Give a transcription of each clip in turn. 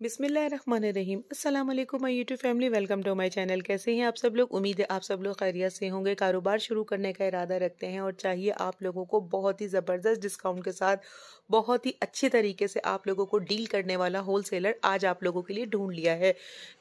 अस्सलाम वालेकुम my YouTube family, welcome to my channel. कैसे हैं आप सब लोग? उम्मीद है आप सब लोग खैरियत से होंगे। कारोबार शुरू करने का इरादा रखते हैं और चाहिए आप लोगों को बहुत ही ज़बरदस्त डिस्काउंट के साथ, बहुत ही अच्छे तरीके से आप लोगों को डील करने वाला होलसेलर आज आप लोगों के लिए ढूंढ लिया है,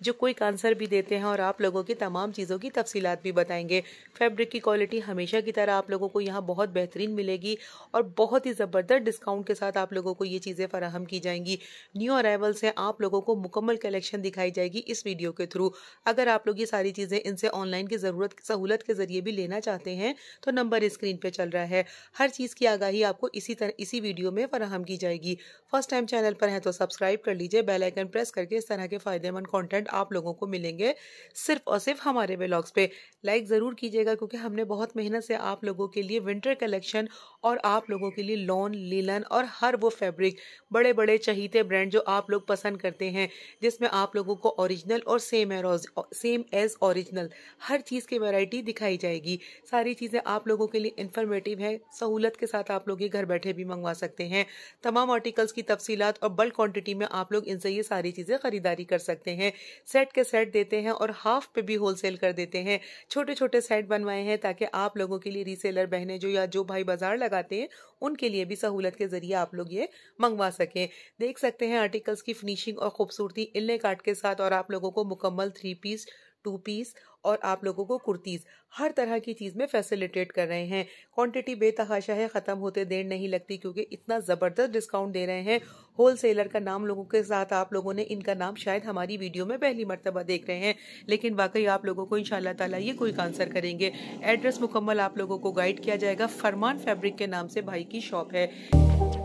जो कोई आंसर भी देते हैं और आप लोगों की तमाम चीज़ों की तफसीलात भी बताएँगे। फैब्रिक की क्वालिटी हमेशा की तरह आप लोगों को यहाँ बहुत बेहतरीन मिलेगी और बहुत ही ज़बरदस्त डिस्काउंट के साथ आप लोगों को ये चीज़ें फराहम की जाएँगी। न्यू अराइवल हैं, आप लोगों को मुकम्मल कलेक्शन दिखाई जाएगी इस वीडियो के थ्रू अगर आप लोग ये सारी चीज़ें इनसे ऑनलाइन की ज़रूरत, सहूलत के ज़रिए भी लेना चाहते हैं तो नंबर स्क्रीन पर चल रहा है। हर चीज़ की आगाही आपको इसी तरह, इसी वीडियो में फराहम की जाएगी। फ़र्स्ट टाइम चैनल पर हैं तो सब्सक्राइब कर लीजिए बेल आइकन प्रेस करके इस तरह के फ़ायदेमंद कंटेंट आप लोगों को मिलेंगे सिर्फ़ और सिर्फ़ हमारे ब्लॉग्स पे। लाइक ज़रूर कीजिएगा क्योंकि हमने बहुत मेहनत से आप लोगों के लिए विंटर कलेक्शन और आप लोगों के लिए लॉन लीलन और हर वो फैब्रिक बड़े बड़े चहीते ब्रांड जो आप लोग पसंद करते हैं, जिसमें आप लोगों को ओरिजिनल और same as same as original हर चीज़ की वैरायटी दिखाई जाएगी। सारी चीज़ें आप लोगों के लिए इन्फॉर्मेटिव है, सहूलत के साथ आप लोग ये घर बैठे भी मंगवा सकते हैं। तमाम आर्टिकल्स की तफसीलात और बल्क क्वांटिटी में आप लोग इनसे ये सारी चीज़ें खरीदारी कर सकते हैं। सेट के सेट देते हैं और हाफ़ पे भी होलसेल कर देते हैं। छोटे छोटे सेट बनवाए हैं ताकि आप लोगों के लिए रीसेलर बहने जो या जो भाई बाज़ार लगाते हैं, उनके लिए भी सहूलत के ज़रिए आप लोग ये मंगवा सकें। देख सकते हैं आर्टिकल्स की फिनिशिंग और खूबसूरती इल्ले काट के साथ और आप लोगों को मुकम्मल थ्री पीस टू पीस और आप लोगों को कुर्तीज़ हर तरह की चीज़ में फैसिलिटेट कर रहे हैं। क्वांटिटी बेतहाशा है, ख़त्म होते देर नहीं लगती क्योंकि इतना ज़बरदस्त डिस्काउंट दे रहे हैं। होल सेलर का नाम लोगों के साथ आप लोगों ने, इनका नाम शायद हमारी वीडियो में पहली मरतबा देख रहे हैं। लेकिन वाकई आप लोगों को इन ताला ये कोई आंसर करेंगे। एड्रेस मुकम्मल आप लोगों को गाइड किया जाएगा फरमान फैब्रिक के नाम से भाई की शॉप है।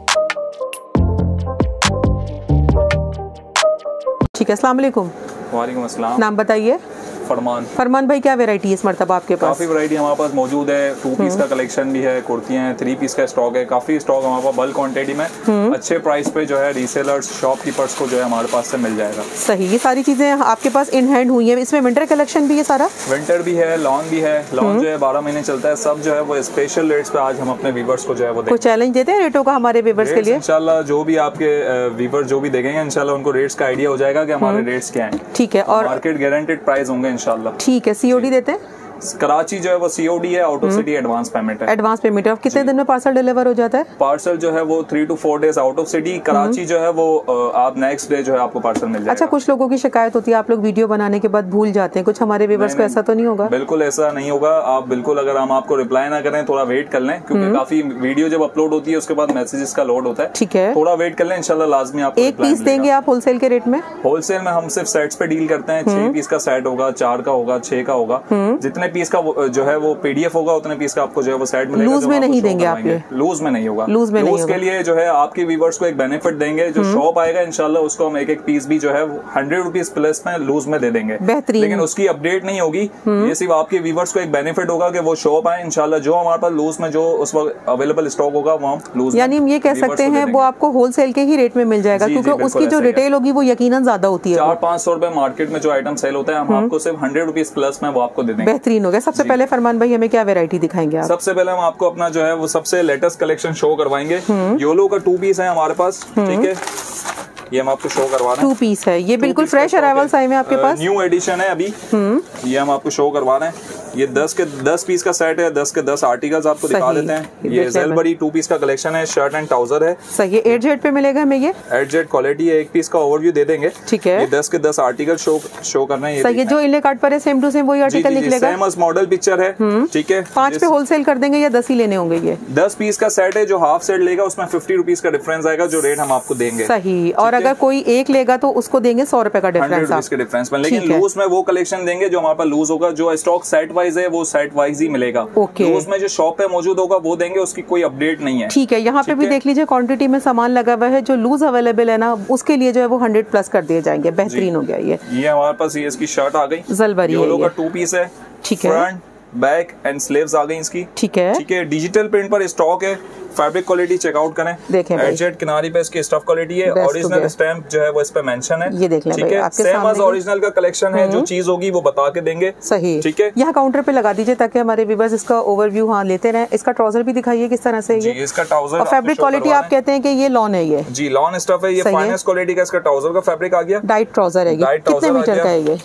ठीक है असल वालेकुम अस्सलाम। नाम बताइए। फरमान। फरमान भाई क्या वेरायटी है इस मरतबा आपके पास? काफ़ी वैरायटी हमारे पास मौजूद है। टू पीस हम्म। का कलेक्शन भी है कुर्तियाँ हैं थ्री पीस का स्टॉक है। काफ़ी स्टॉक हमारे पास बल्क क्वांटिटी में। हम्म। अच्छे प्राइस पे जो है रीसेलर्स शॉपकीपर्स को जो है हमारे पास से मिल जाएगा। सही ये सारी चीज़ें आपके पास इन हैंड हुई है। इसमें विंटर कलेक्शन भी है सारा? विंटर भी है लॉन्ग भी है। लॉन हम्म। जो है बारह महीने चलता है। सब जो है वो स्पेशल रेट्स पे आज हम अपने वीवर्स को जो है वो चैलेंज देते हैं रेटों का हमारे वीवर्स के लिए? इंशाल्लाह जो भी आपके वीवर जो भी देखेंगे इंशाल्लाह उनको रेट्स का आइडिया हो जाएगा कि हमारे रेट्स क्या हैं। ठीक है और मार्केट गारंटेड प्राइस होंगे इंशाल्लाह। ठीक है सीओडी देते हैं? कराची जो है वो सीओडी है out of city advance payment है। एडवांस पेमेंट है। कितने दिन में पार्सल डिलीवर हो जाता है? पार्सल जो है वो three two four days out of city Karachi जो है वो आप नेक्स्ट डे जो है आपको पार्सल मिल जाएगा। अच्छा कुछ लोगों की शिकायत होती है आप लोग वीडियो बनाने के बाद भूल जाते हैं। कुछ हमारे व्यूवर्स को ऐसा तो नहीं होगा? बिल्कुल ऐसा नहीं होगा। आप बिल्कुल अगर हम आपको रिप्लाई ना करें थोड़ा वेट कर लें क्योंकि हम्म। काफ़ी वीडियो जब अपलोड होती है उसके बाद मैसेजेस का लोड होता है। ठीक है। थोड़ा वेट कर लें इनशाला लाजमी आप एक पीस देंगे आप होलसेल के रेट में? होलसेल में हम सिर्फ़ सेट्स पे डील करते हैं। छह पीस हम्म। का सेट होगा चार का होगा छह का होगा। हम्म। जितने पीस का जो है वो पीडीएफ होगा उतने पीस का आपको जो है वो सेट मिलेगा लूज में नहीं देंगे आप लूज में नहीं होगा। लूज में लूज के लिए जो है आपके व्यूवर्स को एक बेनिफिट देंगे जो शॉप हम्म। आएगा इनशाला उसको हम एक एक पीस भी जो है हंड्रेड रुपीज़ प्लस में लूज में दे देंगे। बेहतरीन। लेकिन उसकी अपडेट नहीं होगी। हम्म। ये सिर्फ़ आपके व्यूवर्स को एक बेनिफिट होगा कि वो शॉप आए इनशाला जो हमारे पास लूज में जो उस वक्त अवेलेबल स्टॉक होगा वो हम लूज यानी हम ये कह सकते हैं वो आपको होलसेल के ही रेट में मिल जाएगा क्योंकि उसकी जो रिटेल होगी वो यकीन ज़्यादा होती है। चार पाँच सौ रुपए मार्केट में जो आइटम सेल होता है हम हम्म। आपको सिर्फ़ हंड्रेड रुपीज़ प्लस में वो आपको दे देंगे। बेहतरीन हो गया। सबसे पहले फरमान भाई हमें क्या वेरायटी दिखाएँगे आप? सबसे पहले हम आपको अपना जो है वो सबसे लेटेस्ट कलेक्शन शो करवाएँगे। योलो हम्म। का टू पीस है हमारे पास ठीक हम्म। है? ये हम आपको शो करवा रहे हैं। टू पीस है। ये बिल्कुल फ्रेश अराइवल्स आए हैं आपके पास? न्यू एडिशन है अभी। हम्म। ये हम आपको शो करवा रहे हैं। ये दस के दस पीस का सेट है दस के दस आर्टिकल्स आपको दिखा देते हैं। ये जेल बड़ी टू पीस का कलेक्शन है शर्ट एंड ट्राउज़र है। सही एट जेड पे मिलेगा हमें ये? एट जेड क्वालिटी है एक पीस का ओवरव्यू दे देंगे। ठीक है। ये दस के दस आर्टिकल शो शो करना है ये जो इले कार्ड पर है सेम टू सेम वही आर्टिकल निकलेगा। सेम मॉडल पिक्चर है। हम्म। ठीक है। पाँच पे होलसेल कर देंगे या दस ही लेने होंगे ये? दस पीस का सेट है जो हाफ़ सेट लेगा उसमें फिफ्टी रुपीज़ का डिफरेंस आएगा जो रेट हम आपको देंगे। सही। और अगर कोई एक लेगा तो उसको देंगे सौ रुपए का डिफरेंस के डिफरेंस में। लेकिन लूज में वो कलेक्शन देंगे जो हमारे पास लूज होगा जो स्टॉक सेट वाइज है वो सेट वाइज ही मिलेगा। ओके तो उसमें जो शॉप पे मौजूद होगा वो देंगे उसकी कोई अपडेट नहीं है। ठीक है यहाँ पे भी देख लीजिए क्वांटिटी में सामान लगा हुआ है जो लूज अवेलेबल है ना उसके लिए जो है वो हंड्रेड प्लस कर दिए जाएँगे। बेहतरीन हो गया ये। ये हमारे पास ये इसकी शर्ट आ गई। जलबरी का टू पीस है। ठीक है। बैक एंड स्लीव्स आ गई इसकी। ठीक है। ठीक है डिजिटल प्रिंट पर स्टॉक है फैब्रिक क्वालिटी चेकआउट करें। देखें एडजेट किनारी पे इसकी स्टफ़ क्वालिटी है ओरिजिनल स्टैम्प जो है वो इस पे मेंशन है। ये देख लें ठीक है सेम एज हम्म। ओरिजिनल का कलेक्शन है जो चीज़ होगी वो बता के देंगे। सही। ठीक है? यहाँ काउंटर पे लगा दीजिए ताकि हमारे व्यूवर्स इसका ओवरव्यू हाँ लेते रहे। इसका ट्राउज़र भी दिखाइए किस तरह से ये। इसका ट्राउज़र और फैब्रिक क्वालिटी आप कहते हैं कि ये लॉन है ये। जी लॉन स्टफ़ है ये फाइनेंस क्वालिटी का इसका ट्राउज़र का फैब्रिक आ गया। डाइट ट्राउज़र है कितने मीटर का है ये?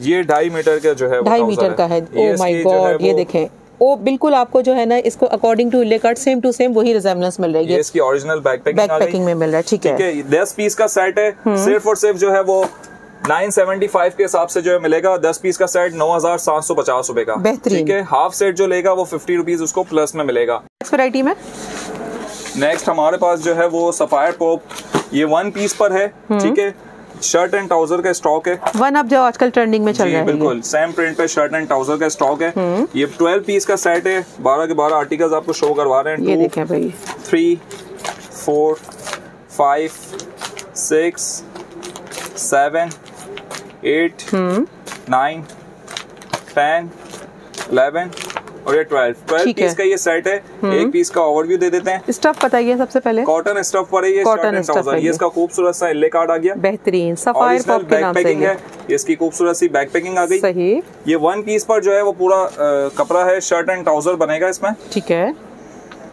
ये ढाई मीटर का जो है ढाई मीटर का है। ओ है गॉड ये देखें। ओ बिल्कुल आपको जो है ना इसको according to cut same to same वही रिजेम्बलेंस मिल रही ये है इसकी ओरिजिनल बैक पैकिंग बैक आ पैकिंग गई में मिल रहा है ठीक है। दस पीस का सेट है। सिर्फ़ और सिर्फ़ जो है वो 975 के हिसाब से जो है मिलेगा। 10 पीस का सेट नौ हज़ार सात सौ पचास रुपए का। बेहतरीन। ठीक है हाफ़ सेट जो लेगा वो फिफ्टी रुपीज़ उसको प्लस में मिलेगा। नेक्स्ट वैरायटी में? नेक्स्ट हमारे पास जो है वो सफायर पॉप ये वन पीस पर है हम्म। ठीक है। शर्ट एंड ट्राउज़र का स्टॉक है। वन अप जो आजकल ट्रेंडिंग में चल रहा है। बिल्कुल। सेम प्रिंट पे शर्ट एंड ट्राउज़र का स्टॉक है। हम्म। ये 12 पीस का सेट है। 12 के 12 आर्टिकल्स आपको शो करवा रहे ये हैं देखें भाई। Three four five six seven eight. Nine ten eleven और ये ट्वेल्व। ट्वेल्व। पीस का ये सेट है। एक पीस का ओवरव्यू दे देते हैं। स्टफ़ बताइए सबसे पहले। कॉटन स्टफ़ पर है ये है ये। इसका खूबसूरत सा एल्ले कार्ड आ गया। बेहतरीन। सफायर पॉप के नाम से है। इसकी खूबसूरत सी बैक पैकिंग आ गई। सही। ये वन पीस पर जो है वो पूरा कपड़ा है शर्ट एंड ट्राउज़र बनेगा इसमें। ठीक है।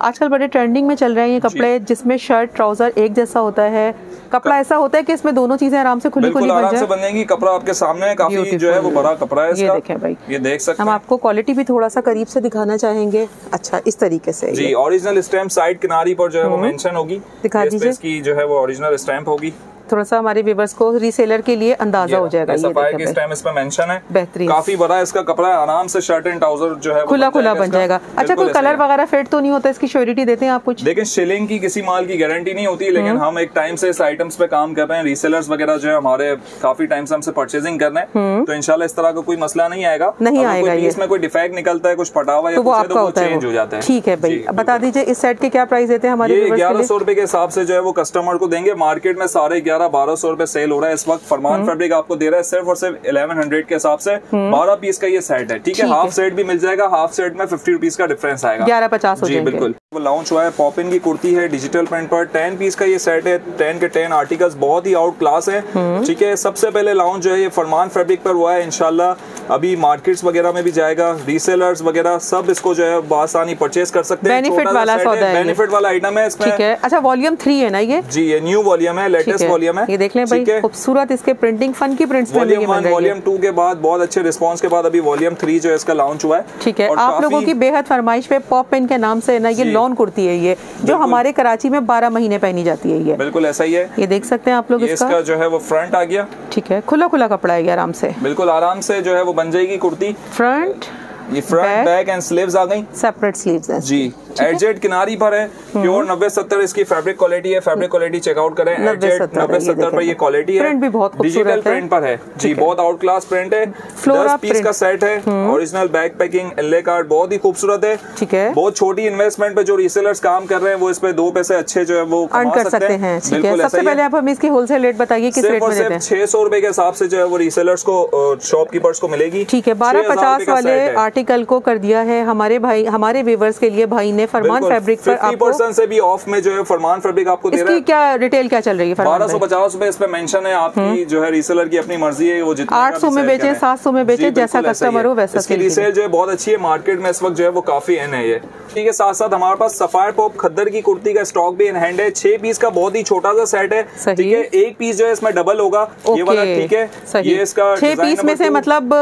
आजकल बड़े ट्रेंडिंग में चल रहे हैं ये कपड़े जिसमें शर्ट ट्राउज़र एक जैसा होता है। कपड़ा ऐसा होता है कि इसमें दोनों चीज़ें आराम से खुली खुली आराम से बनेगी कपड़ा आपके सामने है काफ़ी जो है वो बड़ा कपड़ा है ये देखे भाई। ये देख सकते हम आपको क्वालिटी भी थोड़ा सा करीब से दिखाना चाहेंगे। अच्छा इस तरीके से जी ओरिजिनल स्टैम्प साइड किनारी पर जो है वो मेंशन होगी। हम्म। दिखा दीजिए। इसकी जो है वो ओरिजिनल स्टैम्प होगी। थोड़ा सा हमारे व्यूवर्स को रीसेलर के लिए अंदाज़ा हो जाएगा ये इस पे मेंशन है। बेहतरीन। काफ़ी बड़ा इसका कपड़ा है आराम से शर्ट एंड ट्राउज़र जो है खुला खुला बन जाएगा। अच्छा कोई कलर वगैरह फेड तो नहीं होता? इसकी श्योरिटी देते हैं आप कुछ? देखिए शिलिंग की किसी माल की गारंटी नहीं होती लेकिन हम्म। हम एक टाइम से इस आइटम्स पे काम कर रहे हैं। रीसेलर्स वगैरह जो है हमारे काफ़ी टाइम से हमसे परचेजिंग कर रहे हैं। तो इनशाला इस तरह का कोई मसला नहीं आएगा। हम्म। नहीं आएगा कोई ये। पीस में कोई डिफेक्ट निकलता है कुछ पटावा या तो वो आपका तो है चेंज हो जाता है। ठीक है भाई। बता दीजिए इस सेट के क्या प्राइस देते हैं हमारे ग्यारह सौ रुपए के हिसाब से जो है वो कस्टमर को देंगे। मार्केट में सारे ग्यारह बारह सौ रुपए सेल हो रहा है इस वक्त। फरमान फेब्रिक फैब्रिक आपको दे रहा है सिर्फ़ और सिर्फ़ इलेवन हंड्रेड के हिसाब से। बारह पीस का ये सेट है ठीक है? हाफ़ सेट भी मिल जाएगा हाफ़ सेट में फिफ्टी रुपीज़ का डिफरेंस आएगा। ग्यारह पचास जी बिल्कुल। वो लॉन्च हुआ है पॉपिन की कुर्ती है डिजिटल प्रिंट पर टेन पीस का ये सेट है टेन के टेन आर्टिकल्स बहुत ही आउट क्लास है। हम्म। ठीक है सबसे पहले लॉन्च जो है ये फरमान फैब्रिक पर हुआ है इनशाला अभी मार्केट्स वगैरह में भी जाएगा रीसेलर्स वगैरह सब इसको जो है बासानी परचेज कर सकते हैं। Benefit वाला सौदा है बेनिफिट वाला आइटम है इसमें। ठीक है। अच्छा वॉल्यूम थ्री है ना ये? जी ये न्यू वॉल्यूम है लेटेस्ट वॉल्यूम है। ये देख लें भाई खूबसूरत इसके प्रिंटिंग फन की prints volume one volume two के बाद बहुत अच्छे रिस्पांस के बाद अभी वॉल्यूम थ्री जो है इसका लॉन्च हुआ है। ठीक है। आप लोगों की बेहद फरमाइश पे पॉप पेन के नाम से ना ये लॉन कुर्ती है ये जो हमारे कराची में बारह महीने पहनी जाती है ये। बिल्कुल ऐसा ही है। ये देख सकते हैं आप लोग इसका। इसका जो है वो फ्रंट आ गया। ठीक है खुला खुला कपड़ा है आराम से। बिल्कुल आराम से जो है वो बन जाएगी कुर्ती। फ्रंट ये फ्रंट बैक। एंड स्लीव्स आ गई। सेपरेट स्लीव्स हैं। जी। एडजेट किनारी पर है। हम्म। प्योर नब्बे सत्तर इसकी फैब्रिक क्वालिटी है फैब्रिक क्वालिटी चेकआउट करें। एडजेट नब्बे सत्तर पर ये क्वालिटी है। डिजिटल है। प्रिंट पर है। जी है। बहुत आउट क्लास प्रिंट है। दस पीस का सेट है। ओरिजिनल बैक पैकिंग एल्ले कार्ड बहुत ही खूबसूरत है। ठीक है। बहुत छोटी इन्वेस्टमेंट पे जो रीसेलर्स काम कर रहे हैं वो इस पे दो पैसे अच्छे जो है वो अर्न कर सकते हैं। है। सबसे पहले आप हमें इसकी होलसेल रेट बताइए किस रेट में देते हैं? छह सौ रुपए के हिसाब से जो है वो रीसेलर्स को शॉपकीपर्स को मिलेगी। ठीक है। बारह पचास वाले आर्टिकल को कर दिया है हमारे भाई हमारे व्यूवर्स के लिए भाई ने फरमान फैब्रिक पर आपको से भी ऑफ़ में जो है फरमान फैब्रिक आपको दे रहा इसकी है। क्या रिटेल क्या चल रही है बारह सौ पचास रूपए इस पे मेंशन है आपकी जो है रीसेलर की अपनी मर्ज़ी है वो जितना 800 में बेचे, 700 में बेचे, जैसा कस्टमर हो वैसा इसकी रीसेल जो है बहुत अच्छी है मार्केट में इस वक्त जो है वो काफ़ी एन है ये। ठीक है साथ साथ हमारे पास सफायर पॉप खद्दर की कुर्ती का स्टॉक भी इन हैंड है। छह पीस का बहुत ही छोटा सा सेट है। ठीक है एक पीस जो है इसमें डबल होगा। ये वाला ठीक है। ये इसका छह पीस में से मतलब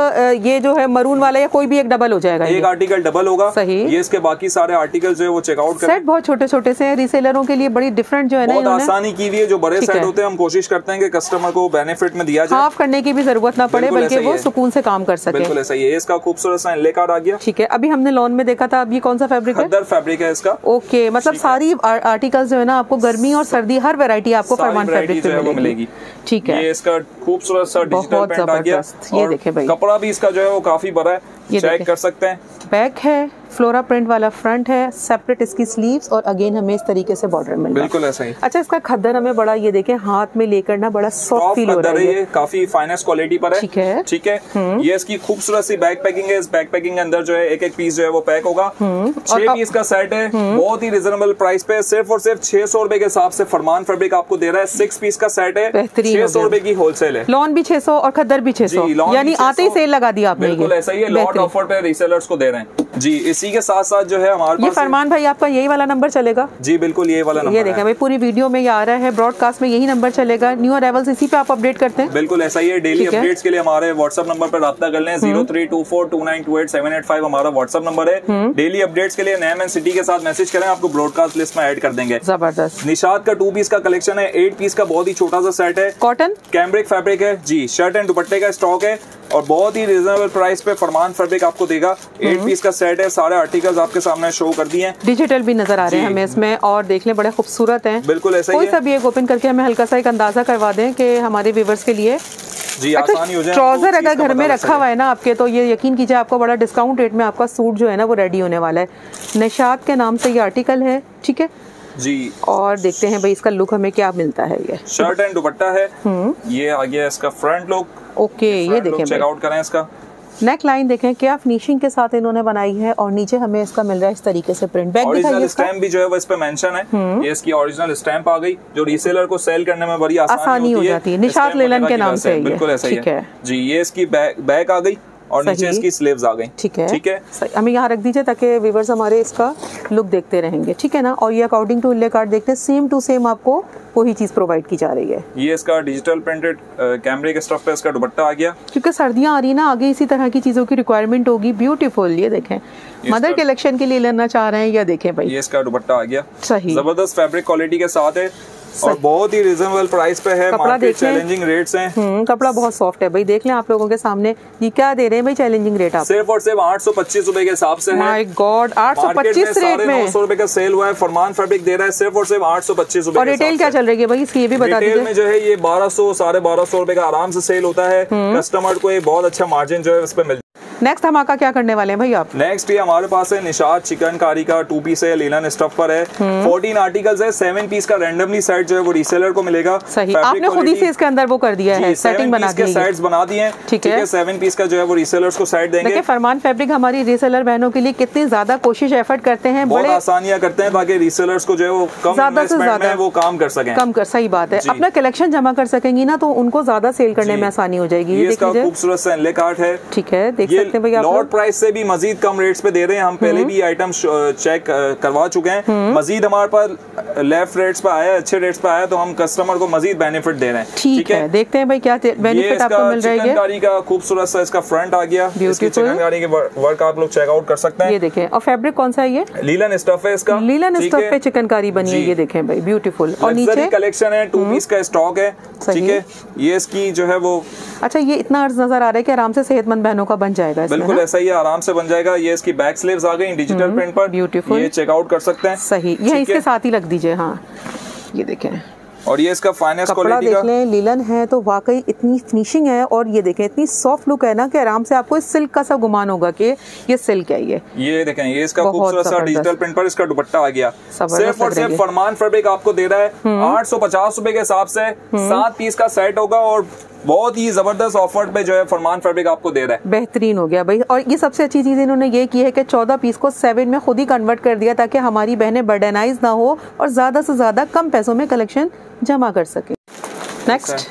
ये जो है मरून वाला या कोई भी एक डबल हो जाएगा एक आर्टिकल डबल होगा। सही। ये इसके बाकी सारे आर्टिकल जो है वो चेकआउट करें सेट बहुत छोटे छोटे से हैं रीसेलरों के लिए बड़ी डिफरेंट जो है ना आसानी की हुई है जो बड़े सेट होते हैं हम कोशिश करते हैं कि कस्टमर को बेनिफिट में दिया जाए। हाफ़ करने की भी ज़रूरत ना पड़े बल्कि वो सुकून से काम कर सके। बिल्कुल ऐसा ही है। इसका खूबसूरत सा इनले कार्ड आ गया। ठीक है अभी हमने लॉन में देखा था अब ये कौन सा फैब्रिक है? फैब्रिक है इसका। ओके मतलब सारी आर्टिकल्स जो है ना आपको गर्मी और सर्दी हर वेरायटी आपको फरमान फैब्रिक मिलेगी। ठीक है। ये इसका खूबसूरत सा डिजिटल बहुत आ गया। ज़बरदस्त। ये देखें भाई। कपड़ा भी इसका जो है वो काफ़ी बड़ा है। चेक कर सकते हैं। बैक है। फ्लोरा प्रिंट वाला फ्रंट है सेपरेट इसकी स्लीव्स और अगेन हमें इस तरीके से बॉर्डर मिल है। बिल्कुल ऐसा ही। अच्छा इसका खद्दर हमें बड़ा ये देखें हाथ में लेकर ना बड़ा सॉफ्ट फील हो रहा है ये। काफ़ी फाइनेस्ट क्वालिटी पर है। ठीक है। हम्म। ठीक है। ये इसकी खूबसूरत सी बैक पैकिंग है। इस बैक पैकिंग के अंदर जो है एक एक पीस जो है वो पैक होगा। छह हम्म। पीस का सेट है। बहुत ही रिजनेबल प्राइस पे सिर्फ़ और सिर्फ़ छह सौ रुपए के हिसाब से फरमान फैब्रिक आपको दे रहा है। सिक्स पीस का सेट है। छह सौ रुपए की होलसेल है। लॉन भी 600 और खद्दर भी 600 जी, लॉन भी यानी आते ही सेल लगा दिया आपने बिल्कुल ऐसा ही है। लॉट ऑफ़र पे रीसेलर्स को दे रहे हैं। जी इसी के साथ साथ जो है हमारे ये पास फरमान भाई आपका यही वाला नंबर चलेगा? जी बिल्कुल यही वाला नंबर ये देखें भाई पूरी वीडियो में ये आ रहा है ब्रॉडकास्ट में यही नंबर चलेगा। न्यू अराइवल्स इसी पे आप अपडेट करते हैं? बिल्कुल ऐसा ही है डेली। हम्म। अपडेट्स के लिए हमारे व्हाट्सएप नंबर पर रब्ता कर लें। Zero three two four two nine two eight seven eight five हमारा व्हाट्सएप नंबर है। हम्म। डेली अपडेट्स के लिए नेम एंड सिटी के साथ मैसेज करें आपको ब्रॉडकास्ट लिस्ट में एड कर देंगे। ज़बरदस्त। निशाद का टू पीस का कलेक्शन है। एट पीस का बहुत ही छोटा सा सेट है। कॉटन कैमब्रिक फैब्रिक है। जी शर्ट एंड दुपट्टे का स्टॉक है। और बहुत ही रिजनेबल प्राइस पे फरमान फैब्रिक आपको देगा। Eight hmm. पीस का सेट है सारे आर्टिकल्स आपके सामने शो कर दिए हैं। डिजिटल भी नज़र आ रहे हैं हमें इसमें और देख लें बड़े खूबसूरत हैं। बिल्कुल ऐसा ही कोई सा भी एक ओपन करके हमें हल्का सा एक अंदाज़ा करवा दें कि हमारे व्यूवर्स के लिए जी अच्छा आसानी हो जाए ट्राउज़र तो अगर घर में रखा हुआ है ना आपके तो ये यकीन कीजिए आपको बड़ा डिस्काउंट रेट में आपका सूट जो है ना वो रेडी होने वाला है। निशात के नाम से ये आर्टिकल है ठीक है? जी। और देखते हैं भाई इसका लुक हमें क्या मिलता है ये। शर्ट एंड दुपट्टा है। ये आ गया इसका फ्रंट लुक ओके हम्म। ये देखें चेकआउट करें इसका। नेक लाइन देखें क्या फिनिशिंग के साथ इन्होंने बनाई है और नीचे हमें इसका मिल रहा है इस तरीके से प्रिंट बैक ओरिजिनल स्टैम्प भी जो है वो इस पे मेंशन है। ये इसकी ओरिजिनल स्टैम्प आ गई जो रीसेलर को सेल करने में बड़ी आसानी, आसानी हो जाती है। निशात लेलन के नाम से बिल्कुल ऐसा ही है। जी ये इसकी बैक आ गई। और नीचे इसकी स्लीव्स आ गई। ठीक है। ठीक है? हमें यहाँ रख दीजिए ताकि व्यूवर्स हमारे इसका लुक देखते रहेंगे। ठीक है ना? और ये अकॉर्डिंग टू इले कार्ड देखते हैं सेम टू सेम आपको वही चीज़ प्रोवाइड की जा रही है। ये इसका डिजिटल प्रिंटेड कैमरे के स्टफ़ पे इसका दुपट्टा आ गया। क्योंकि सर्दियाँ आ रही हैं ना आगे इसी तरह की चीज़ों की रिक्वायरमेंट होगी। ब्यूटीफुल ये देखें। मदर कलेक्शन के लिए लेना चाह रहे हैं या देखें भाई। ये इसका दुपट्टा आ गया। सही। ज़बरदस्त फैब्रिक क्वालिटी के साथ है। और बहुत ही रिजनेबल प्राइस पे है कपड़ा देख। चैलेंजिंग रेट्स हैं। हम्म कपड़ा बहुत सॉफ्ट है। भाई देख लें आप लोगों के सामने ये क्या दे रहे हैं भाई चैलेंजिंग रेट आप? सिर्फ़ और सिर्फ़ आठ सौ पच्चीस रूपए के हिसाब से है। माय गॉड आठ सौ पच्चीस रेट में नौ सौ रूपए का सेल हुआ है फरमान फैब्रिक दे रहा है सिर्फ़ और सिर्फ़ आठ सौ पच्चीस रूपए रिटेल क्या चल रही है भाई? इसकी ये भी बता रिटेल दीजिए। में जो है ये बारह सौ साढ़े बारह सौ रूपए का आराम से सेल होता है। हम्म। कस्टमर को ये बहुत अच्छा मार्जिन जो है उस पर मिल नेक्स्ट धमाका क्या करने वाले हैं भाई आप? नेक्स्ट ये हमारे पास है निशाद चिकनकारी का टू पीस है लीलन स्टफ़ पर है। हम्म। फोर्टीन आर्टिकल्स है सेवन पीस का रैंडमली सेट जो है वो रीसेलर को मिलेगा। सही। आपने खुद ही से इसके अंदर वो कर दिया है सेटिंग बना के दी है सेट्स बना दिए हैं। ठीक है। सेवन पीस का जो है वो रीसेलर्स को सेट देंगे। देखिए फरमान फैब्रिक हमारी रीसेलर बहनों के लिए कितनी ज़्यादा कोशिश एफर्ट करते हैं बड़े आसानियाँ करते हैं ताकि रीसेलर्स को जो है वो कम ज़्यादा से ज़्यादा वो काम कर सकें। कम कर सही बात है। अपना कलेक्शन जमा कर सकेंगी ना तो उनको ज़्यादा सेल करने में आसानी हो जाएगी। खूबसूरत कार्ड है। ठीक है देख ये सकते हैं आप लॉट प्राइस से भी मजीद कम रेट्स पे दे रहे हैं। हम पहले हम्म। भी आइटम चेक करवा चुके हैं। मजीद हमारे पास लेफ़्ट रेट्स पे आया अच्छे रेट्स पे आया तो हम कस्टमर को मजीद बेनिफिट दे रहे हैं। ठीक है? देखते हैं भाई क्या बेनिफिट आपको मिल रहा है का खूबसूरत सा इसका फ्रंट आ गया। इसकी. चिकनकारी के वर्क आप लोग चेकआउट कर सकते हैं। ये देखें और फैब्रिक कौन सा है ये? लीलन स्टफ़ है इसका। लीलन स्टफ़ पे चिकनकारी बनी है ये देखें भाई ब्यूटीफुल और नीचे? कलेक्शन है टू पीस का स्टॉक है। ठीक है? ये इसकी जो है वो अच्छा ये इतना अर्ज़ नज़र आ रहा है कि आराम से सेहतमंद बहनों का बन जाएगा इसमें बिल्कुल ऐसा ही आराम से बन जाएगा। ये इसकी बैक स्लीव्स आ गई डिजिटल प्रिंट पर। beautiful. ये चेकआउट कर सकते हैं। सही। ये इसके साथ ही लग दीजिए हाँ। ये देखें। और ये इसका फाइनेंस कपड़ा देख लें लीलन है तो वाकई इतनी फिनिशिंग है और ये देखें इतनी सॉफ्ट लुक है ना कि आराम से आपको इस सिल्क का सा गुमान होगा कि ये सिल्क है ये। ये देखें ये इसका खूबसूरत सा डिजिटल प्रिंट पर इसका दुपट्टा आ गया। सिर्फ़ और सिर्फ़ फरमान फैब्रिक आपको दे रहा हम्म। है आठ सौ पचास रूपए के हिसाब से सात पीस का सेट होगा और बहुत ही ज़बरदस्त ऑफ़र पे जो है फरमान फैब्रिक आपको दे रहा है। बेहतरीन हो गया भाई। और ये सबसे अच्छी चीज़ इन्होंने ये की है कि चौदह पीस को सेवन में खुद ही कन्वर्ट कर दिया ताकि हमारी बहनें बर्डेनाइज ना हो और ज़्यादा से ज़्यादा कम पैसों में कलेक्शन जमा कर सके। नेक्स्ट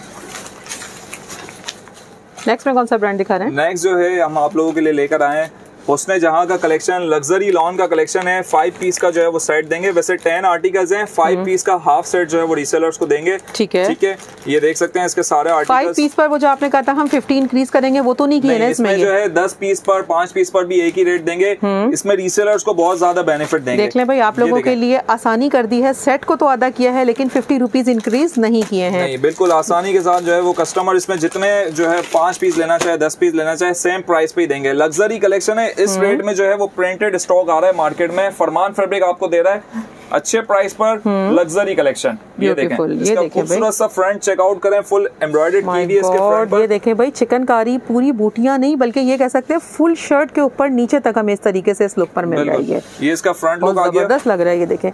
नेक्स्ट में कौन सा ब्रांड दिखा रहे हैं? नेक्स्ट जो है हम आप लोगों के लिए लेकर आए हैं। उसने जहाँ का कलेक्शन लग्जरी लॉन का कलेक्शन है फाइव पीस का जो है वो सेट देंगे। वैसे टेन आर्टिकल्स हैं फाइव पीस का हाफ़ सेट जो है वो रीसेलर्स को देंगे। हम्म। ठीक है। ठीक है? ये देख सकते हैं इसके सारे फाइव पीस पर वो जो आपने कहा था हम फिफ्टी इंक्रीज करेंगे वो तो नहीं किए इसमें इसमें जो है दस पीस पर पाँच पीस पर भी एक ही रेट देंगे। इसमें रीसेलर्स को बहुत ज़्यादा बेनिफिट देंगे। देख लें भाई आप लोगों के लिए आसानी कर दी है सेट को तो अदा किया है लेकिन फिफ्टी रुपीज़ इंक्रीज नहीं किए हैं। बिल्कुल आसानी के साथ जो है वो कस्टमर इसमें जितने जो है पाँच पीस लेना चाहे दस पीस लेना चाहे सेम प्राइस पे ही देंगे। लग्जरी कलेक्शन है इस रेट में जो है वो प्रिंटेड स्टॉक आ रहा है मार्केट में। फरमान फैब्रिक आपको दे रहा है। अच्छे प्राइस पर लग्जरी कलेक्शन ये देखें। ये इसका। खूबसूरत सा फ्रंट चेकआउट करें। फुल एम्ब्रॉयडर्ड My की इसके फ्रंट पर। ये देखें भाई चिकनकारी पूरी बूटियाँ नहीं बल्कि ये कह सकते हैं फुल शर्ट के ऊपर नीचे तक हमें इस तरीके से इस लुक पर मिल रही है। ये इसका फ्रंट लुक आ गया ज़बरदस्त लग रहा है ये देखें।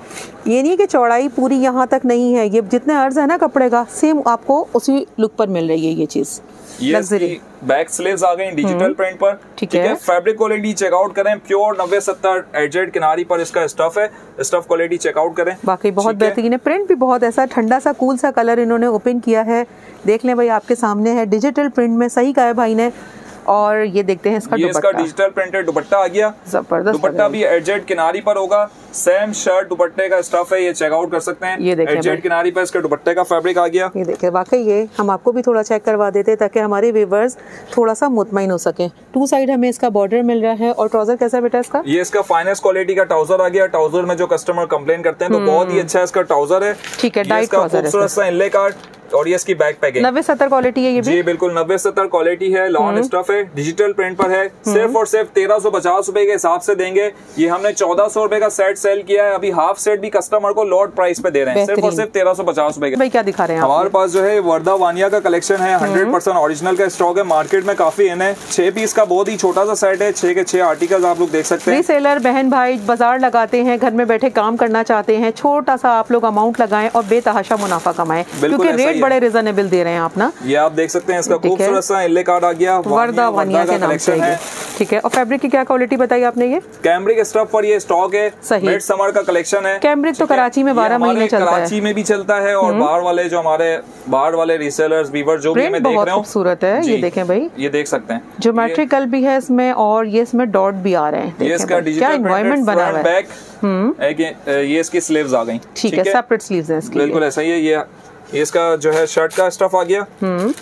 ये नहीं कि चौड़ाई पूरी यहाँ तक नहीं है ये जितने अर्ज़ है ना कपड़े का सेम आपको उसी लुक पर मिल रही है ये चीज़। ये लग्जरी बैक स्लीव्स आ गई डिजिटल प्रिंट पर। ठीक है। फैब्रिक क्वालिटी चेकआउट करें प्योर नब्बे सत्तर एडजेड किनारी पर इसका स्टफ़ है स्टफ़ क्वालिटी चेकआउट करें। बाकी बहुत बेहतरीन है। प्रिंट भी बहुत ऐसा ठंडा सा कूल सा कलर इन्होंने ओपन किया है। देख लें भाई आपके सामने है। डिजिटल प्रिंट में सही कहा है भाई ने और ये देखते हैं इसका ये इसका डिजिटल प्रिंटेड दुपट्टा आ गया। ज़बरदस्त दुपट्टा भी एडजेड किनारी पर होगा। सेम शर्ट दुपट्टे का स्टफ़ है ये चेकआउट कर सकते हैं। ये भाई। किनारी पर इसके दुपट्टे का फैब्रिक आ गया। ये देखिए वाकई ये हम आपको भी थोड़ा चेक करवा देते हैं ताकि हमारे व्यूवर्स थोड़ा सा मुतमिन हो सके। टू साइड हमें इसका बॉर्डर मिल रहा है। और ट्राउज़र कैसा बेटा इसका? ये इसका फाइनेस्ट क्वालिटी का ट्राउज़र आ गया। ट्राउज़र में जो कस्टमर कंप्लेन करते हैं तो बहुत ही अच्छा इसका ट्राउज़र है। हम्म। ठीक है, डाइट इसका trouser है और ये इसकी बैक पैकिंग नब्बे सत्तर क्वालिटी है ये भी? जी बिल्कुल नब्बे सत्तर क्वालिटी है हम्म। लॉन स्टफ़ है डिजिटल प्रिंट पर है। सिर्फ़ और सिर्फ़ तेरह सौ पचास रूपए के हिसाब से देंगे। ये हमने चौदह सौ रूपए का सेट सेल किया है। अभी हाफ़ सेट भी कस्टमर को लॉट प्राइस पे दे रहे हैं। सिर्फ़ और सिर्फ़ तेरह सौ पचास रूपए भाई क्या दिखा रहे हैं हमारे पास जो है वर्दा वानिया का कलेक्शन है। हम्म। हंड्रेड परसेंट ऑरिजिनल का स्टॉक है। मार्केट में काफ़ी इन है। छह पीस का बहुत ही छोटा सा सेट है। छह के छह आर्टिकल आप लोग देख सकते हैं। रीसेलर बहन भाई बाज़ार लगाते हैं घर में बैठे काम करना चाहते हैं। छोटा सा आप लोग अमाउंट लगाए और बेतहाशा मुनाफा कमाए। क्योंकि रेट। बड़े रिजनेबल दे रहे हैं आप ना। ये आप देख सकते हैं इसका खूबसूरत सा इले कार्ड आ गया वर्दा वानिया के नाम से है। ठीक है और फैब्रिक की क्या क्वालिटी बताई आपने ये? कैमरिक स्टफ़ पर ये स्टॉक है सही। मिड समर का कलेक्शन है। कैमरिक तो कराची में 12 महीने चलता है। हम्म। कराची में भी चलता है और बाहर वाले जो हमारे बाहर वाले रीसेलर्स वीवर जो भी मैं देख रहा हूँ। खूबसूरत है ये देखें भाई। ये देख सकते हैं। ज्योमेट्रिकल भी है इसमें और ये इसमें डॉट भी आ रहे हैं। ये इसका डिजिटल एनवायरमेंट बना हुआ है। हम्म। बैक ये- ये इसकी स्लीव्स आ गई। ठीक है सेपरेट स्लीव्स हैं इसकी बिल्कुल ऐसा ही है ये ये इसका जो है शर्ट का स्टफ़ आ गया। हम्म।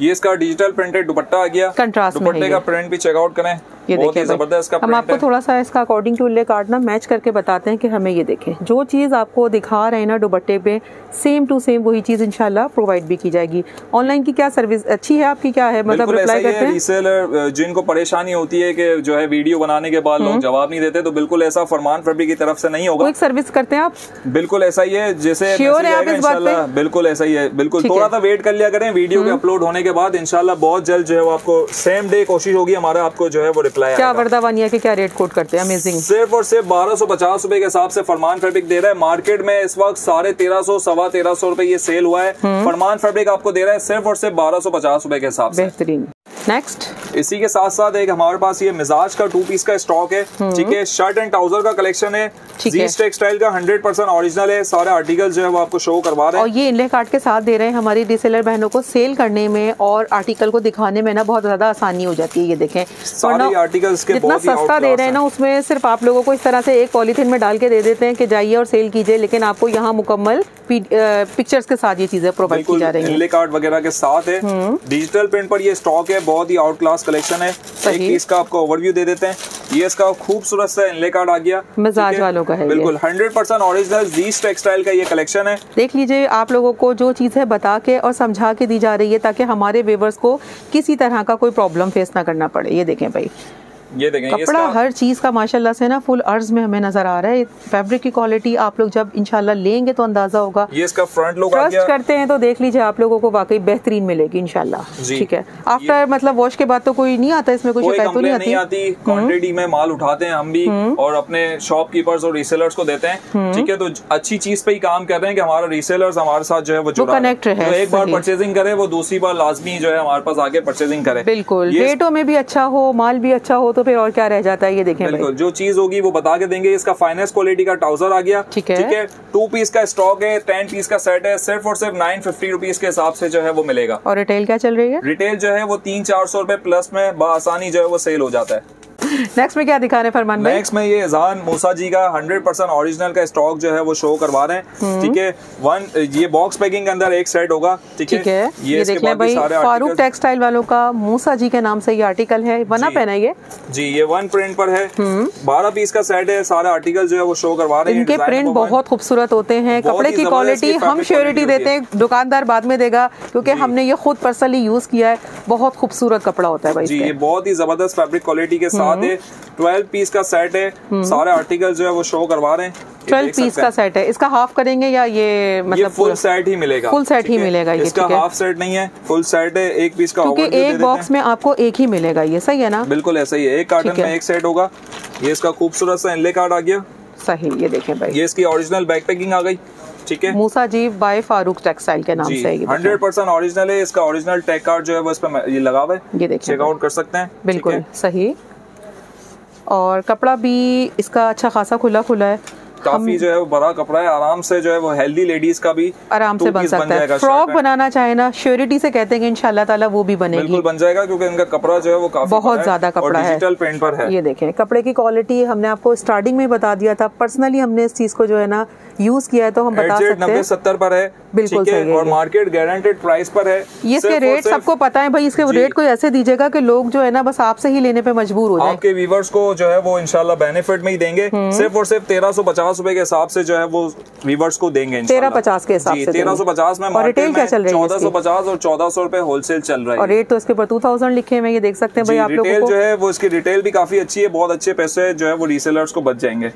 ये इसका डिजिटल प्रिंटेड दुपट्टा आ गया। दुपट्टे का प्रिंट भी चेकआउट करें। ये देखिए ज़बरदस्त हम आपको थोड़ा सा इसका अकॉर्डिंग टू उल्लेख काटना मैच करके बताते हैं कि हमें ये देखें। जो चीज़ आपको दिखा रहे हैं ना दुपट्टे पे सेम टू सेम वही चीज़ इंशाल्लाह प्रोवाइड भी की जाएगी। ऑनलाइन की क्या सर्विस अच्छी है आपकी क्या है? मतलब रिप्लाई करते है? हैं रीसेलर जिनको परेशानी होती है कि जो है वीडियो बनाने के बाद हम्म। लोग जवाब नहीं देते तो बिल्कुल ऐसा फरमान फैब्रिक की तरफ़ से नहीं होगा। क्विक सर्विस करते हैं आप? बिल्कुल ऐसा ही है जैसे Sure है आप इस बात पे? बिल्कुल ऐसा ही है बिल्कुल थोड़ा हम्म। सा वेट कर लिया करें वीडियो के अपलोड होने के बाद इंशाल्लाह बहुत जल्द जो है वो आपको सेम डे कोशिश होगी हमारा आपको जो है वो रिप्लाई क्या वर्दावानिया वर्दा वानिया के क्या रेट कोट करते हैं? अमेजिंग सिर्फ़ और सिर्फ़ बारह सौ पचास रूपए के हिसाब से फरमान फेब्रिक दे रहा है। मार्केट में इस वक्त साढ़े तेरह सौ सवा तेरह सौ रूपए ये सेल हुआ है। हम्म। फरमान फेब्रिक आपको दे रहा है सिर्फ़ और सिर्फ़ बारह सौ पचास रूपए के हिसाब से। बेहतरीन। नेक्स्ट इसी के साथ साथ एक हमारे पास ये मिजाज का टू पीस का स्टॉक है। ठीक है? शर्ट एंड ट्राउज़र का कलेक्शन है। हम्म। टेक्सटाइल का हंड्रेड परसेंट ऑरिजिनल है। सारे आर्टिकल जो है वो आपको शो करवा रहे हैं। और ये इनले कार्ड के साथ दे रहे हैं हमारी रीसेलर बहनों को सेल करने में और आर्टिकल को दिखाने में ना बहुत ज़्यादा आसानी हो जाती है ये देखें। सारे आर्टिकल्स के जितना सस्ता दे रहे हैं ना उसमें सिर्फ़ आप लोगों को इस तरह से एक पॉलीथीन में डाल के दे देते हैं कि जाइए और सेल कीजिए लेकिन आपको यहाँ मुकम्मल पिक्चर्स के साथ ये चीज़ें प्रोवाइड की जा रही हैं। इनले कार्ड वगैरह के साथ है। डिजिटल प्रिंट पर ये स्टॉक है बहुत ही आउट क्लास कलेक्शन है। एक। पीस का आपको ओवरव्यू दे देते हैं। ये इसका खूबसूरत सा इनले कार्ड आ गया मिजाज वालों का है बिल्कुल हंड्रेड परसेंट ऑरिजिनल जीस टेक्सटाइल का ये कलेक्शन है। देख लीजिए आप लोगों को जो चीज़ है बता के और समझा के दी जा रही है ताकि हमारे वेवर्स को किसी तरह का कोई प्रॉब्लम फेस ना करना पड़े। ये देखें भाई। ये देखें कपड़ा हर चीज़ का माशाल्लाह से ना फुल अर्ज़ में हमें नज़र आ रहा है। फैब्रिक की क्वालिटी आप लोग जब इंशाल्लाह लेंगे तो अंदाज़ा होगा। ये इसका फ्रंट लुक आ ट्रस्ट करते हैं तो देख लीजिए आप लोगों को वाकई बेहतरीन मिलेगी इंशाल्लाह। ठीक है। आफ्टर मतलब वॉश के बाद तो कोई नहीं आता इसमें कोई कोई शिकायत तो नहीं आती। आती। क्वांटिटी में माल उठाते हैं हम भी और अपने शॉपकीपर्स और रीसेलर्स को देते हैं। ठीक है तो अच्छी चीज़ पे ही काम कर रहे हैं कि हमारा रीसेलर्स हमारे साथ जो है वो connect रहे, एक बार। परचेजिंग करे वो दूसरी बार लाजमी जो है हमारे पास आगे परचेजिंग करे। बिल्कुल। रेटों में भी अच्छा हो माल भी अच्छा हो तो फिर और क्या रह जाता है ये देखें बिल्कुल जो चीज़ होगी वो बता के देंगे। इसका फाइनेस्ट क्वालिटी का ट्राउज़र आ गया। ठीक है। है? टू पीस का स्टॉक है टेन पीस का सेट है सिर्फ़ और सिर्फ़ नाइन फिफ्टी रुपीज़ के हिसाब से जो है वो मिलेगा। और रिटेल क्या चल रही है? रिटेल जो है वो तीन चार सौ रुपए प्लस में आसानी जो है वो सेल हो जाता है। नेक्स्ट में क्या दिखा रहे हैं फरमान भाई? नेक्स्ट में ये अजान मूसा जी का 100% ओरिजिनल का स्टॉक जो है वो शो करवा रहे हम्म। हैं ठीक है? वन ये बॉक्स पैकिंग के अंदर एक सेट होगा। ठीक है? ये इसके देख लें भाई फारूक टेक्सटाइल वालों का मूसा जी के नाम से ये आर्टिकल है। बना। पहना है ये? जी ये वन प्रिंट पर है। बारह पीस का सेट है सारे आर्टिकल जो है वो शो करवा रहे हैं। इनके प्रिंट बहुत खूबसूरत होते हैं। कपड़े की क्वालिटी हम श्योरिटी देते हैं। दुकानदार बाद में देगा क्योंकि हमने ये खुद पर्सनली यूज़ किया है। बहुत खूबसूरत कपड़ा होता है भाई जी ये बहुत ही ज़बरदस्त फैब्रिक क्वालिटी के साथ है ट्वेल्व पीस का सेट है। सारे आर्टिकल जो है वो शो करवा रहे हैं। ट्वेल्व पीस का सेट है। इसका हाफ़ करेंगे या ये ये मतलब फुल सेट ही मिलेगा। Set ठीक ही मिलेगा ये, इसका हाफ़ सेट नहीं है। फुल सेट है। एक पीस का क्योंकि एक बॉक्स में आपको एक ही मिलेगा ये सही है ना? बिल्कुल ऐसा ही है। एक कार्टन में एक सेट होगा। ये इसका खूबसूरत सा इनले कार्ड आ गया। सही ये देखें भाई। ये इसकी ओरिजिनल बैक पैकिंग आ गई। ठीक है? मूसा जी बाय फारूक टेक्सटाइल के नाम से हंड्रेड परसेंट ओरिजिनल है। इसका ओरिजिनल टैग कार्ड जो है वो इस पे ये लगा हुआ है। ये देखिए चेकआउट कर सकते हैं। बिल्कुल है? सही। और कपड़ा भी इसका अच्छा खासा खुला खुला है। काफ़ी जो है वो बड़ा कपड़ा है आराम से जो है वो हेल्दी लेडीज़ का भी आराम से बन सकता है। फ्रॉक बनाना चाहे ना श्योरिटी से कहते हैं कि इंशाल्लाह ताला वो भी बनेगी। बिल्कुल बन जाएगा क्योंकि इनका कपड़ा जो है वो काफ़ी बहुत ज़्यादा कपड़ा है। डिजिटल प्रिंट पर है। ये देखें कपड़े की क्वालिटी हमने आपको स्टार्टिंग में बता दिया था। पर्सनली हमने इस चीज़ को जो है ना यूज़ किया है तो हम बता सकते हैं। सत्तर पर है बिल्कुल सही है और मार्केट गारंटेड प्राइस पर है ये इसके रेट सबको पता है भाई इसके रेट कोई ऐसे दीजिएगा कि लोग जो है ना बस आपसे ही लेने पे मजबूर हो जाए। आपके व्यूवर्स को जो है वो इनशाला बेनिफिट में ही देंगे। हम्म। सिर्फ़ और सिर्फ़ तेरह सौ पचास रूपए के हिसाब से जो है वो व्यूवर्स को देंगे तेरह पचास के हिसाब से तेरह सौ पचास में रिटेल क्या चल रही है चौदह सौ पचास और चौदह सौ रूपए होलसेल चल रहा है। और रेट तो इसके ऊपर टू थाउज़ेंड लिखे हुए ये देख सकते हैं भाई आप लोगों जो है वो इसकी रिटेल भी काफ़ी अच्छी है बहुत अच्छे पैसे जो है वो रीसेलर्स को बच जाएँगे।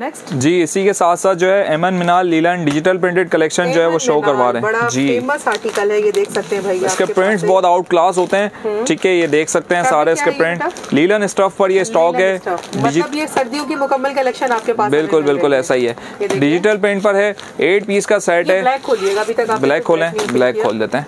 नेक्स्ट जी इसी के साथ साथ जो है एमन मिनाल लीलन डिजिटल प्रिंटेड कलेक्शन जो है वो शो करवा रहे हैं। जी। फ़ेमस आर्टिकल है ये देख सकते हैं भाई इसके प्रिंट्स बहुत आउट क्लास होते हैं। ठीक है ये देख सकते हैं सारे इसके प्रिंट लीलन स्टफ़ पर ये स्टॉक है। मतलब ये सर्दियों की मुकम्मल कलेक्शन आपके पास बिल्कुल बिल्कुल ऐसा ही है। डिजिटल प्रिंट पर है एट पीस का सेट है। ब्लैक खोलिएगा अभी तक ब्लैक खोलें ब्लैक खोल देते हैं।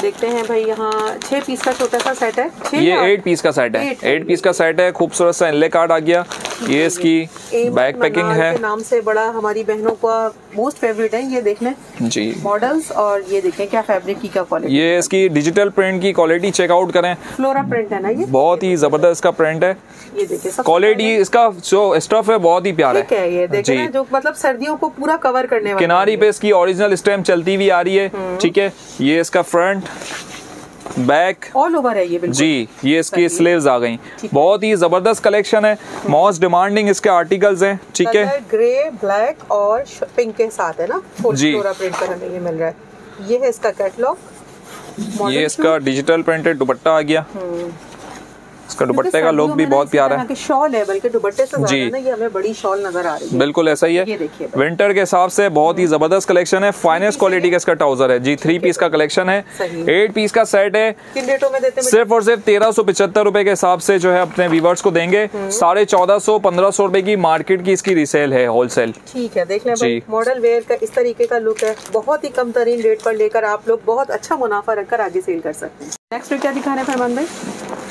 देखते हैं भाई यहाँ छह पीस का छोटा सा सेट है। ये एट पीस का सेट है। एट पीस का सेट है खूबसूरत सा इनले कार्ड आ गया। ये इसकी बैक पैकिंग है। नाम से बड़ा हमारी बहनों का मोस्ट फेवरेट है ये देख लें जी। मॉडल्स और ये देखें क्या फैब्रिक की क्या क्वालिटी ये इसकी डिजिटल प्रिंट की क्वालिटी चेकआउट करें। फ्लोरा प्रिंट है ना ये? बहुत ही ज़बरदस्त इसका प्रिंट है। ये देखिए क्वालिटी इसका जो स्टफ़ है बहुत ही प्यारा है। ये देखें जो। मतलब सर्दियों को पूरा कवर करने किनारी पे इसकी ओरिजिनल स्टैम्प चलती हुई आ रही है। हम्म। ठीक है ये इसका फ्रंट बैक। ऑल ओवर है ये बिल्कुल। जी ये इसकी। स्लीव्स आ गई। बहुत ही ज़बरदस्त कलेक्शन है। मोस्ट डिमांडिंग इसके आर्टिकल्स हैं। ठीक है? ग्रे ब्लैक और पिंक के साथ है ना? जी। प्रिंट पर हमें ये मिल रहा है। ये है इसका कैटलॉग ये इसका डिजिटल प्रिंटेड दुपट्टा आ गया। हम्म। इसका दुपट्टे का लुक भी बहुत प्यारा है। शॉल है बल्कि दुपट्टे से जी। ना ये हमें बड़ी शॉल नज़र आ रही है। बिल्कुल ऐसा ही है। देखिए विंटर के हिसाब से बहुत ही ज़बरदस्त कलेक्शन है। फाइनेस्ट क्वालिटी का इसका ट्राउज़र है। जी थ्री पीस का कलेक्शन है। एट पीस का सेट है। किन रेटों में देते हैं सिर्फ़ और सिर्फ़ तेरह सौ पिछहत्तर रूपए के हिसाब से जो है अपने व्यूवर्स को देंगे। हम्म। साढ़े चौदह सौ पंद्रह सौ रूपए की मार्केट की इसकी रिसेल है होलसेल ठीक है देख लें जी। मॉडल वेयर का इस तरीके का लुक है। बहुत ही कम तरीन रेट पर लेकर आप लोग बहुत अच्छा मुनाफा रखकर आगे सेल कर सकते हैं। नेक्स्ट क्या दिखा रहे हैं फरमान भाई।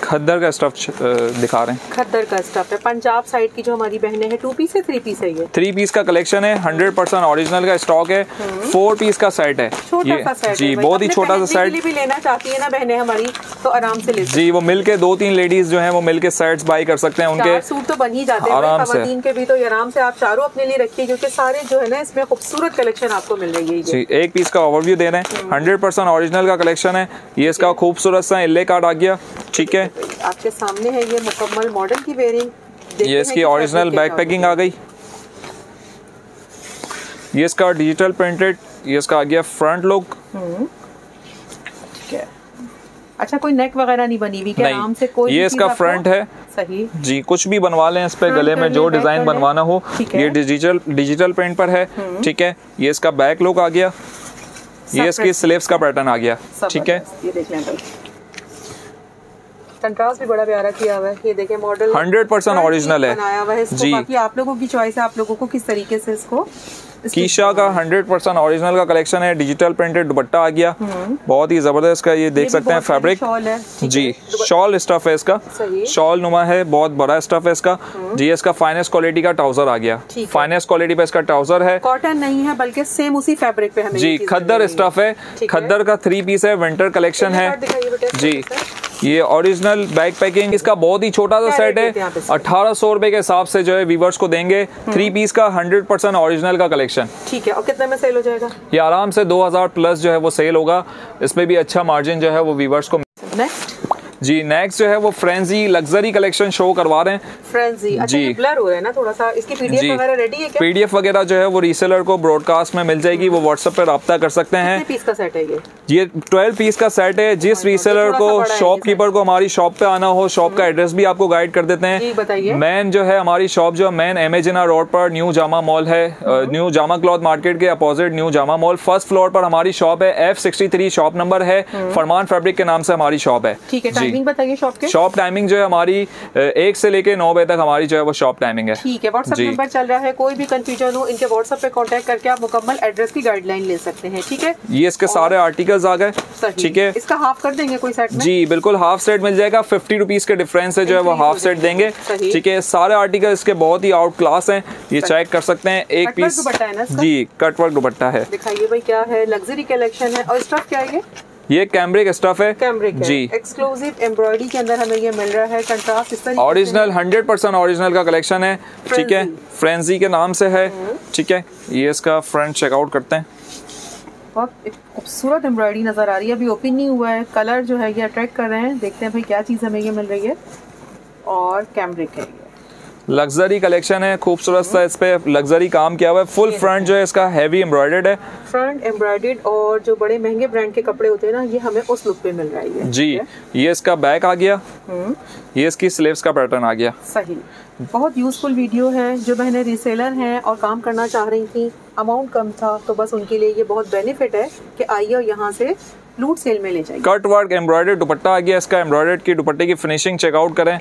खद्दर का स्टफ़ दिखा रहे हैं। खद्दर का स्टफ़ है। पंजाब साइड की जो हमारी बहनें हैं टू पीस है थ्री पीस है ये? थ्री पीस का कलेक्शन है हंड्रेड परसेंट ओरिजिनल का स्टॉक है फोर पीस का सेट है। हम्म। छोटा सा सेट जी बहुत ही छोटा सा सेट भी लेना चाहती है ना बहनें हमारी तो आराम से ले जी वो मिलके दो तीन लेडीज़ जो है वो मिलके सेट्स बाई कर सकते हैं। उनके। सूट तो बन ही जाते हैं आराम से। के भी तो आराम से आप चारों अपने लिए रखिए क्योंकि सारे जो है ना इसमें खूबसूरत कलेक्शन आपको मिल रही है जी एक पीस का ओवरव्यू दे रहे हम्म। हैं हंड्रेड परसेंट ओरिजिनल का कलेक्शन है। ये इसका खूबसूरत सा इल्ले कार्ड आ गया ठीक है। आपके सामने है ये मुकम्मल मॉडल की वेयरिंग ये इसकी ओरिजिनल बैक पैकिंग आ गई। ये इसका डिजिटल प्रिंटेड ये इसका आ गया फ्रंट लुक अच्छा कोई नेक वगैरह नहीं बनी हुई क्या? आराम से कोई ये इसका फ्रंट है। सही। जी कुछ भी बनवा लें इस पे गले में जो डिज़ाइन बनवाना हो ये डिजिटल डिजिटल प्रिंट पर है। ठीक है ये इसका बैक लुक आ गया। ये इसकी स्लीव्स का पैटर्न आ गया। ठीक है ज़बरदस्त, ये देख लें भाई कंट्रास्ट भी बड़ा प्यारा किया हुआ है। ये देखें मॉडल 100% original है। बनाया हुआ है जी। बाकी आप लोगों की चॉइस है आप लोगों को किस तरीके से इसको कीशा का 100% ओरिजिनल का कलेक्शन है डिजिटल प्रिंटेड दुपट्टा आ गया। बहुत ही ज़बरदस्त का ये देख भी सकते हैं फैब्रिक शॉल है, जी शॉल स्टफ़ है इसका। शॉल नुमा है बहुत बड़ा स्टफ़ है इसका। जी इसका फाइनेस्ट क्वालिटी का ट्राउज़र आ गया। फाइनेस्ट क्वालिटी पे इसका ट्राउज़र है। कॉटन नहीं है बल्कि सेम उसी फैब्रिक पे हमें जी खद्दर स्टफ़ है। खद्दर का थ्री पीस है विंटर कलेक्शन है। जी। ये ओरिजिनल बैग पैकिंग इसका बहुत ही छोटा सा सेट है? अठारह सौ रुपए के हिसाब से जो है व्यूवर्स को देंगे। थ्री पीस का हंड्रेड परसेंट ओरिजिनल का कलेक्शन ठीक है और कितने में सेल हो जाएगा? ये आराम से 2000 प्लस जो है वो सेल होगा। इसमें भी अच्छा मार्जिन जो है वो व्यूवर्स को नेक्स्ट जी नेक्स्ट जो है वो फ्रेंजी लग्जरी कलेक्शन शो करवा रहे हैं। फ्रेंजी अच्छा जी। ब्लर हो रहा है ना थोड़ा सा? इसकी पीडीएफ वगैरह रेडी है क्या? पीडीएफ वगैरह जो है वो रीसेलर को ब्रॉडकास्ट में मिल जाएगी वो व्हाट्सएप पे रब्ता कर सकते हैं। पीस का सेट है ये? ये 12 पीस का सेट है जिस रीसेलर को सा बड़ा शॉपकीपर को हमारी शॉप पे आना हो शॉप का एड्रेस भी आपको गाइड कर देते हैं। बताइए। मैन जो है हमारी शॉप जो मैन एमेजिना रोड पर न्यू जामा मॉल है। न्यू जामा क्लॉथ मार्केट के opposite new Jama mall first floor पर हमारी शॉप है F sixty three shop number है। फरमान फैब्रिक के नाम से हमारी शॉप है। ठीक है। टाइमिंग बताइए शॉप के। शॉप टाइमिंग जो है हमारी एक से लेके नौ बजे तक हमारी जो है वो शॉप टाइमिंग है। ठीक है व्हाट्सएप नंबर चल रहा है कोई भी कंफ्यूजन हो इनके व्हाट्सएप पे कांटेक्ट करके आप मुकम्मल एड्रेस की गाइडलाइन ले सकते हैं ठीक है? ये इसके सारे आर्टिकल्स आ गए ठीक है? इसका हाफ़ कर देंगे कोई सेट जी बिल्कुल हाफ़ सेट मिल जाएगा फिफ्टी रुपीज़ के डिफरेंस से जो है वो हाफ़ सेट देंगे ठीक है? सारे आर्टिकल इसके बहुत ही आउट क्लास है ये चेक कर सकते हैं एक पीस है ना जी कट वर्क दुपट्टा है। दिखाइए भाई क्या है? लग्जरी कलेक्शन है और स्टफ़ क्या है ये कैमरिक स्टफ़ है। कैमरिक जी। एक्सक्लूसिव एम्ब्रॉयडरी के अंदर हमें ये मिल रहा है। कंट्रास्ट इस तरीके ओरिजिनल हंड्रेड परसेंट ओरिजिनल का कलेक्शन है। ठीक है? फ्रेंजी के नाम से है। ठीक है? ये इसका फ्रंट चेकआउट करते हैं। बहुत खूबसूरत एम्ब्रॉयडरी नज़र आ रही है। अभी ओपन नहीं हुआ है। कलर जो है ये अट्रैक्ट कर रहे हैं। देखते हैं भाई क्या चीज़ हमें ये मिल रही है। और कैमरिक है लग्जरी कलेक्शन है खूबसूरत सा इस पे लग्जरी काम किया हुआ है। फुल फ्रंट जो है इसका हैवी एम्ब्रॉयडर्ड है। फ्रंट एम्ब्रॉयडर्ड और जो बड़े महँगे ब्रांड के कपड़े होते हैं ना ये हमें उस लुक पे मिल रहा है जी है? ये इसका बैक आ गया। हम्म, ये इसकी स्लीव्स का पैटर्न आ गया। सही। बहुत यूजफुल वीडियो है जो बहनें रीसेलर हैं और काम करना चाह रही थी। अमाउंट कम था तो बस उनके लिए ये बहुत बेनिफिट है कि आइए और यहाँ से लूट सेल में ले जाइए कट वर्क एम्ब्रॉयडर्ड दुपट्टा आ गया इसका। एम्ब्रॉयडर्ड की दुपट्टे की फिनिशिंग चेकआउट करें।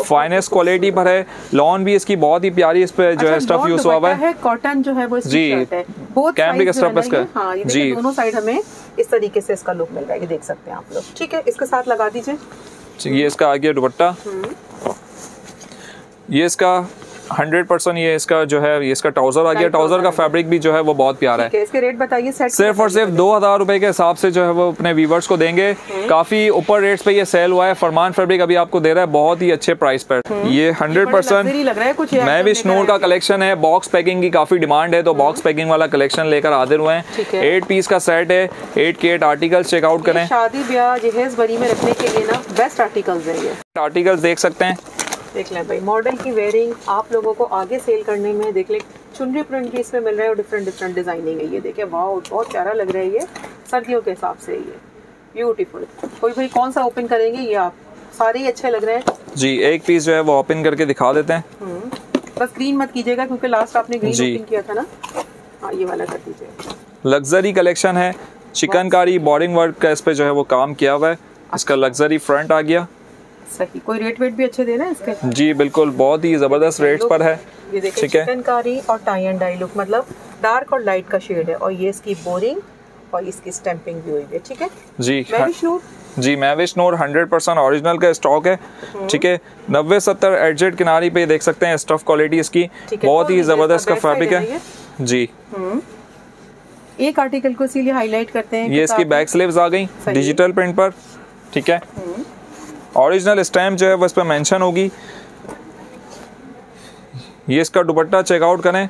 फाइनेस्ट क्वालिटी पर है। लॉन भी इसकी बहुत ही प्यारी इस पे जो है अच्छा, स्टफ़ यूज़ हुआ हुआ है। है कॉटन जो है वो जी। है। कैमरिक जो है स्टफ़ इसका? हाँ जी। दोनों साइड हमें इस तरीके से इसका लुक मिल रहा है। ये देख सकते हैं आप लोग। ठीक है इसके साथ लगा दीजिए। ये इसका आ गया दुपट्टा। ये इसका हंड्रेड परसेंट ये इसका जो है ये इसका ट्राउज़र आ गया। ट्राउज़र का। फैब्रिक भी जो है वो बहुत प्यारा है। इसके रेट बताइए सेट सिर्फ़ और सिर्फ़ दो हज़ार रुपए के हिसाब से जो है वो अपने व्यूवर्स को देंगे। काफ़ी ऊपर रेट्स पे ये सेल हुआ है। फरमान फैब्रिक अभी आपको दे रहा है बहुत ही अच्छे प्राइस पर। ये हंड्रेड परसेंट लग रहा है कुछ मैं भी स्नोर का कलेक्शन है। बॉक्स पैकिंग की काफ़ी डिमांड है तो बॉक्स पैकिंग वाला कलेक्शन लेकर हाजिर हुए हैं। एट पीस का सेट है। एट के एट आर्टिकल चेकआउट करें। शादी ब्याह जहेज बरी में रखने के लिए ना बेस्ट आर्टिकल्स है ये। आर्टिकल्स देख सकते हैं। देख लें भाई। मॉडल की वेयरिंग आप लोगों को आगे सेल करने में देख लें चुनरी प्रिंट भी इसमें मिल रहा है और डिफरेंट डिफरेंट डिज़ाइनिंग है। ये देखिए वाह बहुत प्यारा लग रहा है ये। सर्दियों के हिसाब से ये। ब्यूटीफुल कोई भाई कौन सा ओपन करेंगे? ये आप सारे ही अच्छे लग रहे हैं। जी एक पीस जो है वो ओपन करके दिखा देते हैं। हम्म, बस ग्रीन मत कीजिएगा क्योंकि लास्ट आपने ग्रीन ओपन किया था ना। हाँ ये वाला कर दीजिए। लग्जरी कलेक्शन है। चिकनकारी बॉर्डिंग वर्क का इस पे जो है वो काम किया हुआ है। इसका लग्जरी फ्रंट आ गया। सही। कोई रेट वेट भी अच्छे दे रहे हैं इसके? जी बिल्कुल बहुत ही ज़बरदस्त रेट पर है। ये ठीक है। चिकनकारी और टाई एंड डाई लुक मतलब डार्क और लाइट का शेड है। और ये इसकी बोरिंग और इसकी स्टैंपिंग भी हुई है ठीक है? जी मैं भी जी मैविश नोर हंड्रेड परसेंट ऑरिजिनल का स्टॉक है ठीक है? नब्बे सत्तर एडजेट किनारी पे देख सकते हैं स्टफ़ क्वालिटी इसकी। बहुत ही ज़बरदस्त का फैब्रिक है है। जी। एक आर्टिकल को इसीलिए हाईलाइट करते हैं ये इसकी बैक स्लीव्स आ गई डिजिटल प्रिंट पर ठीक है? ओरिजिनल स्टैम्प जो है वो इस पर मेंशन होगी। ये इसका दुपट्टा चेकआउट करें।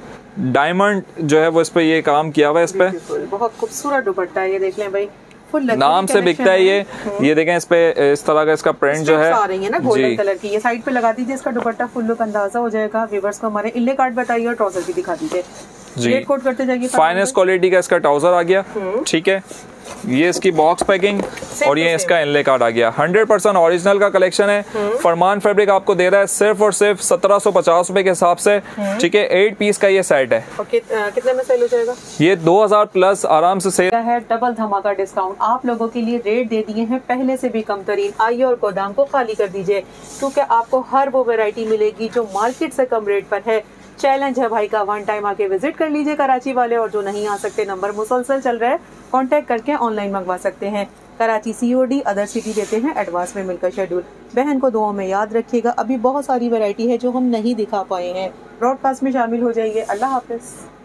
डायमंड जो है वो इस पे ये काम किया हुआ है इस पे। Beautiful, बहुत खूबसूरत दुपट्टा है ये देख लें भाई। नाम से बिकता है ये। ये देखें इस पे इस तरह का इसका प्रिंट जो है। आ रही है ना गोल्डन कलर की। ये साइड पे लगा दीजिए इसका दुपट्टा फुल लुक अंदाज़ा हो जाएगा। व्यूवर्स को हमारे इल्ले कार्ड बताइए और ट्राउज़र भी दिखा दीजिए। जी। करते जाइए फाइनेस्ट क्वालिटी का इसका ट्राउज़र आ गया। ठीक है। ये इसकी बॉक्स पैकिंग और ये इसका इनले कार्ड आ गया। हंड्रेड परसेंट ऑरिजिनल का कलेक्शन है। फरमान फैब्रिक आपको दे रहा है सिर्फ़ और सिर्फ़ सत्रह सौ पचास रुपए के हिसाब से। ठीक है एट पीस का ये सेट है। और कितने में सेल हो जाएगा? ये दो हज़ार प्लस आराम से सेल है? डबल धमाका डिस्काउंट आप लोगों के लिए रेट दे दिए हैं पहले से भी कम तरीन। आइए और गोदाम को खाली कर दीजिए। क्योंकि आपको हर वो वेरायटी मिलेगी जो मार्केट से कम रेट पर है। चैलेंज है भाई का। वन टाइम आके विज़िट कर लीजिए कराची वाले और जो नहीं आ सकते नंबर मुसलसल चल रहा है। कॉन्टेक्ट करके ऑनलाइन मंगवा सकते हैं। कराची सीओडी अदर सिटी देते हैं एडवांस में मिलकर शेड्यूल बहन को दुआओं में याद रखिएगा। अभी बहुत सारी वैरायटी है जो हम नहीं दिखा पाए हैं। ब्रॉडकास्ट में शामिल हो जाइए। अल्लाह हाफिज़।